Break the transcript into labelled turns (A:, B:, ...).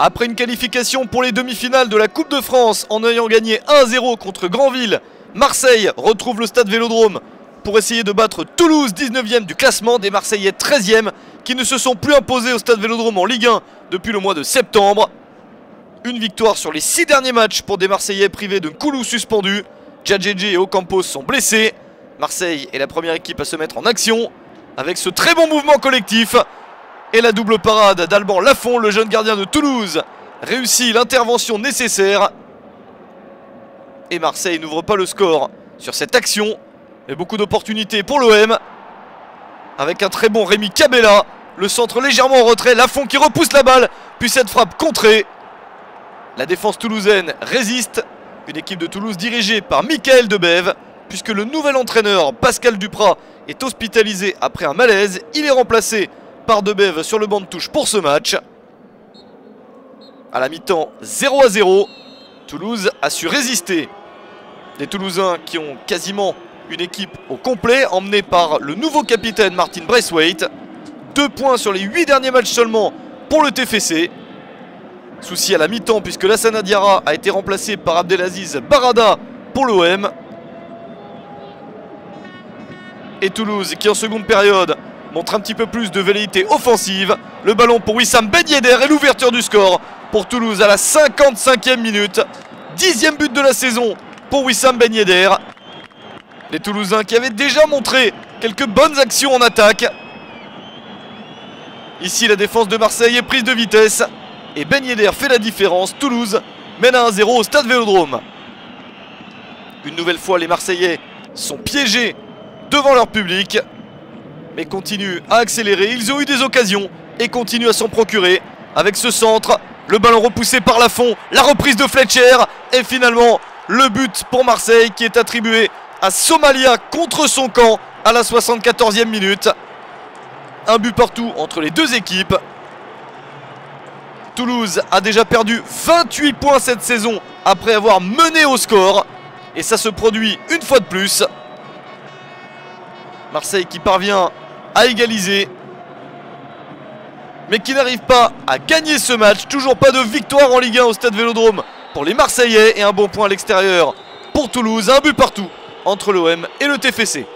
A: Après une qualification pour les demi-finales de la Coupe de France en ayant gagné 1-0 contre Granville, Marseille retrouve le stade Vélodrome pour essayer de battre Toulouse 19e du classement des Marseillais 13e qui ne se sont plus imposés au stade Vélodrome en Ligue 1 depuis le mois de septembre. Une victoire sur les 6 derniers matchs pour des Marseillais privés de Koulou suspendu. Djadjedji et Ocampos sont blessés. Marseille est la première équipe à se mettre en action avec ce très bon mouvement collectif. Et la double parade d'Alban Lafont, le jeune gardien de Toulouse, réussit l'intervention nécessaire. Et Marseille n'ouvre pas le score sur cette action. Mais beaucoup d'opportunités pour l'OM. Avec un très bon Rémi Cabella. Le centre légèrement en retrait. Lafont qui repousse la balle. Puis cette frappe contrée. La défense toulousaine résiste. Une équipe de Toulouse dirigée par Michael Debève. Puisque le nouvel entraîneur, Pascal Duprat, est hospitalisé après un malaise. Il est remplacé par Debève sur le banc de touche pour ce match. À la mi-temps, 0 à 0. Toulouse a su résister. Des Toulousains qui ont quasiment une équipe au complet, emmenée par le nouveau capitaine Martin Braithwaite. Deux points sur les huit derniers matchs seulement pour le TFC. Souci à la mi-temps puisque Lassana Diarra a été remplacé par Abdelaziz Barada pour l'OM. Et Toulouse qui en seconde période montre un petit peu plus de velléité offensive. Le ballon pour Wissam Ben et l'ouverture du score pour Toulouse à la 55e minute. Dixième but de la saison pour Wissam Ben. Les Toulousains qui avaient déjà montré quelques bonnes actions en attaque. Ici la défense de Marseille est prise de vitesse. Et Ben fait la différence. Toulouse mène à 1-0 au stade Vélodrome. Une nouvelle fois les Marseillais sont piégés devant leur public mais continuent à accélérer. Ils ont eu des occasions et continuent à s'en procurer. Avec ce centre, le ballon repoussé par Lafont, la reprise de Fletcher et finalement le but pour Marseille qui est attribué à Somalia contre son camp à la 74e minute. Un but partout entre les deux équipes. Toulouse a déjà perdu 28 points cette saison après avoir mené au score. Et ça se produit une fois de plus. Marseille qui parvient à égaliser. Mais qui n'arrive pas à gagner ce match. Toujours pas de victoire en Ligue 1 au stade Vélodrome pour les Marseillais. Et un bon point à l'extérieur pour Toulouse. Un but partout entre l'OM et le TFC.